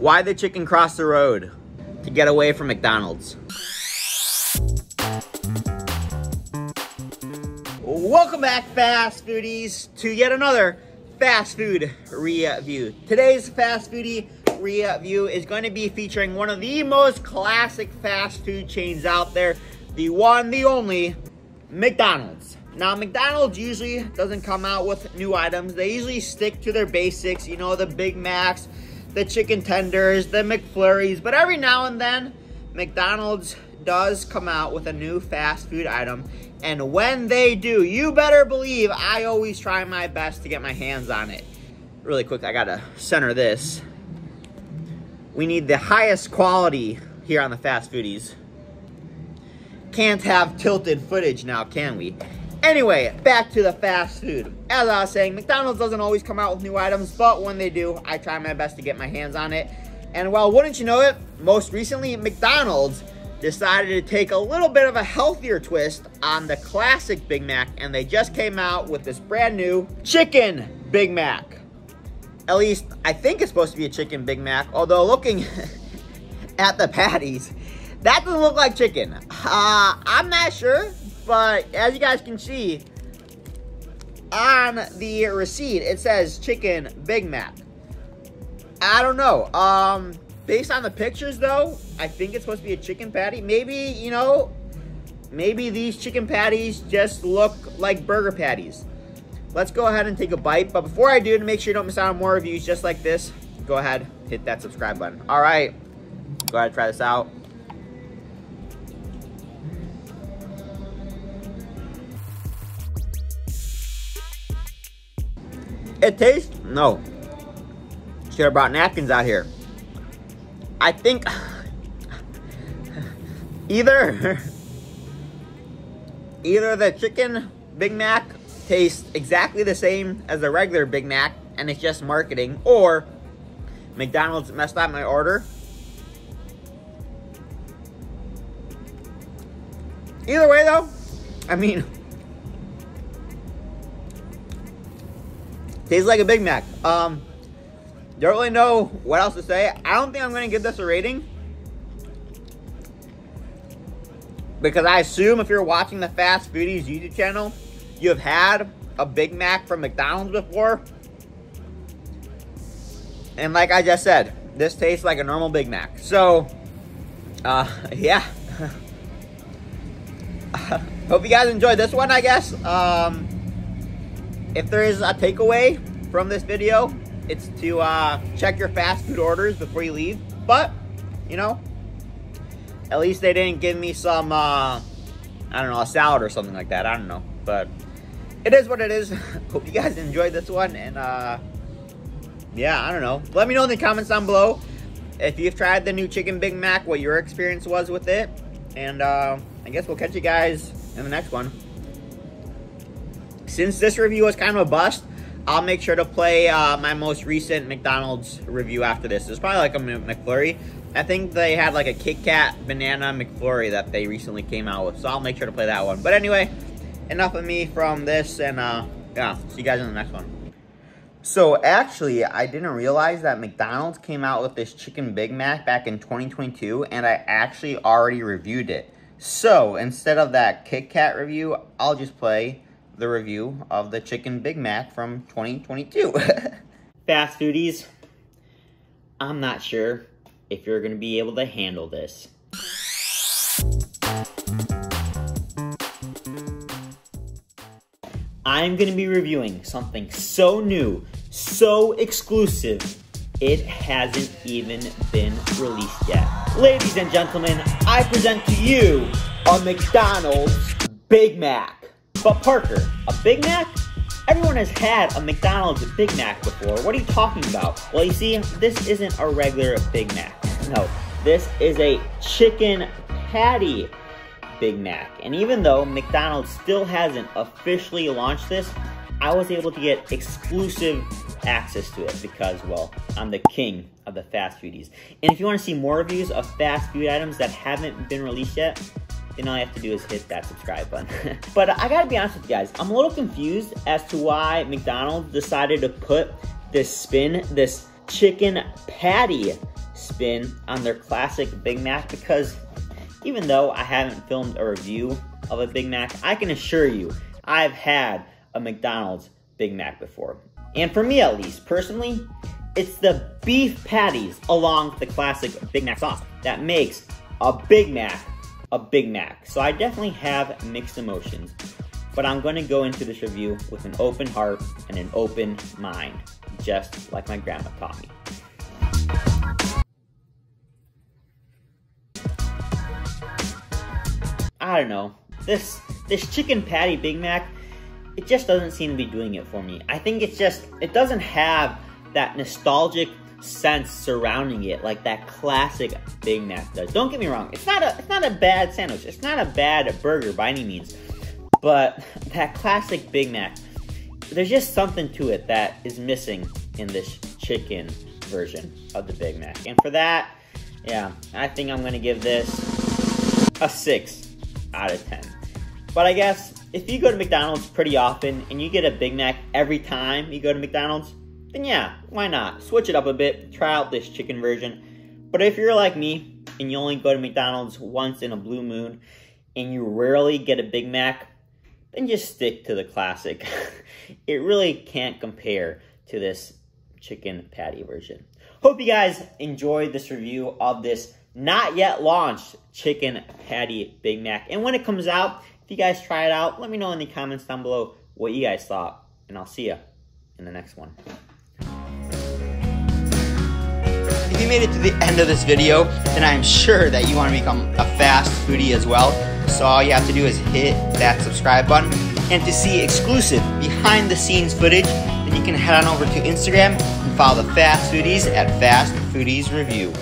Why the chicken cross the road? To get away from McDonald's. Welcome back, fast foodies, to yet another fast food review. Today's fast foodie review is going to be featuring one of the most classic fast food chains out there, the one, the only, McDonald's. Now, McDonald's usually doesn't come out with new items. They usually stick to their basics, you know, the Big Macs, the chicken tenders, the McFlurries, but every now and then, McDonald's does come out with a new fast food item. And when they do, you better believe I always try my best to get my hands on it. Really quick, I gotta center this. We need the highest quality here on the Fast Foodies. Can't have tilted footage now, can we? Anyway, back to the fast food. As I was saying, McDonald's doesn't always come out with new items, but when they do, I try my best to get my hands on it. And well, wouldn't you know it, most recently, McDonald's decided to take a little bit of a healthier twist on the classic Big Mac, and they just came out with this brand new chicken Big Mac. At least, I think it's supposed to be a chicken Big Mac, although looking at the patties, that doesn't look like chicken. Uh, I'm not sure, but as you guys can see, on the receipt, it says chicken Big Mac. I don't know. Um, based on the pictures, though, I think it's supposed to be a chicken patty. Maybe, you know, maybe these chicken patties just look like burger patties. Let's go ahead and take a bite. But before I do, to make sure you don't miss out on more reviews just like this, go ahead, hit that subscribe button. All right, go ahead, and try this out. It tastes, no. Should have brought napkins out here. I think either either the chicken Big Mac tastes exactly the same as the regular Big Mac and it's just marketing or McDonald's messed up my order. Either way though, I mean tastes like a Big Mac. Um don't really know what else to say. I don't think I'm going to give this a rating. Because I assume if you're watching the Fast Foodies YouTube channel, you have had a Big Mac from McDonald's before. And like I just said, this tastes like a normal Big Mac. So, uh, yeah. Hope you guys enjoyed this one, I guess. Um, if there is a takeaway from this video, it's to uh, check your fast food orders before you leave. But, you know, at least they didn't give me some, uh, I don't know, a salad or something like that. I don't know. But it is what it is. Hope you guys enjoyed this one. And, uh, yeah, I don't know. Let me know in the comments down below if you've tried the new Chicken Big Mac, what your experience was with it. And uh, I guess we'll catch you guys in the next one. Since this review was kind of a bust, I'll make sure to play uh, my most recent McDonald's review after this. It's probably like a McFlurry. I think they had like a Kit Kat banana McFlurry that they recently came out with. So I'll make sure to play that one. But anyway, enough of me from this. And uh, yeah, see you guys in the next one. So actually, I didn't realize that McDonald's came out with this Chicken Big Mac back in 2022. And I actually already reviewed it. So instead of that Kit Kat review, I'll just play the review of the Chicken Big Mac from 2022. Fast foodies, I'm not sure if you're going to be able to handle this. I'm going to be reviewing something so new, so exclusive, it hasn't even been released yet. Ladies and gentlemen, I present to you a McDonald's Big Mac. But Parker, a Big Mac? Everyone has had a McDonald's Big Mac before. What are you talking about? Well, you see, this isn't a regular Big Mac. No, this is a chicken patty Big Mac. And even though McDonald's still hasn't officially launched this, I was able to get exclusive access to it because, well, I'm the king of the fast foodies. And if you want to see more reviews of fast food items that haven't been released yet, then all you have to do is hit that subscribe button. but I gotta be honest with you guys, I'm a little confused as to why McDonald's decided to put this spin, this chicken patty spin on their classic Big Mac because even though I haven't filmed a review of a Big Mac, I can assure you I've had a McDonald's Big Mac before. And for me at least, personally, it's the beef patties along with the classic Big Mac sauce that makes a Big Mac a Big Mac. So I definitely have mixed emotions, but I'm going to go into this review with an open heart and an open mind, just like my grandma taught me. I don't know. This this chicken patty Big Mac, it just doesn't seem to be doing it for me. I think it's just it doesn't have that nostalgic sense surrounding it like that classic Big Mac does. Don't get me wrong, it's not a it's not a bad sandwich. It's not a bad burger by any means. But that classic Big Mac, there's just something to it that is missing in this chicken version of the Big Mac. And for that, yeah, I think I'm gonna give this a six out of 10. But I guess if you go to McDonald's pretty often and you get a Big Mac every time you go to McDonald's, then yeah, why not? Switch it up a bit, try out this chicken version. But if you're like me and you only go to McDonald's once in a blue moon and you rarely get a Big Mac, then just stick to the classic. it really can't compare to this chicken patty version. Hope you guys enjoyed this review of this not yet launched chicken patty Big Mac. And when it comes out, if you guys try it out, let me know in the comments down below what you guys thought. And I'll see you in the next one. If you made it to the end of this video, then I'm sure that you want to become a fast foodie as well. So all you have to do is hit that subscribe button. And to see exclusive behind the scenes footage, then you can head on over to Instagram and follow the Fast Foodies at Fast Foodies Review.